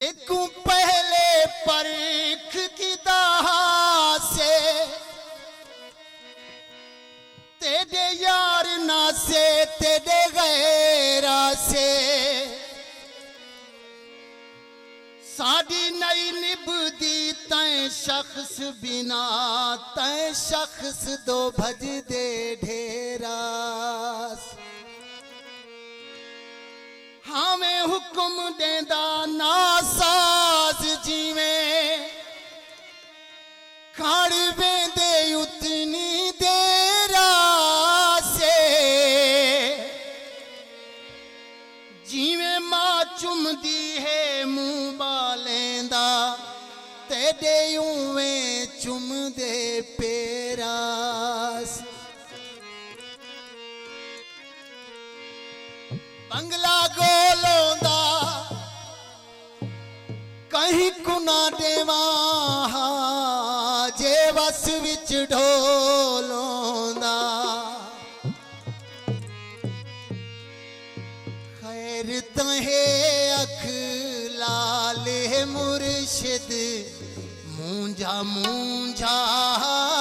एक पहले परख की दाह से तेरे यार ना से तेरे गैरा से साड़ी नई निभदी तय शख्स बिना तय शख्स दो भज दे ढेरा हमें हुक्म देंदा तेरे उवें चुमदे पेरास। बंगला गोलोंदा, कहीं कुना देवा जे बस विच ढोलोंदा। खैर तहे अख लाले मुर्शिद मुंझा मुंझा।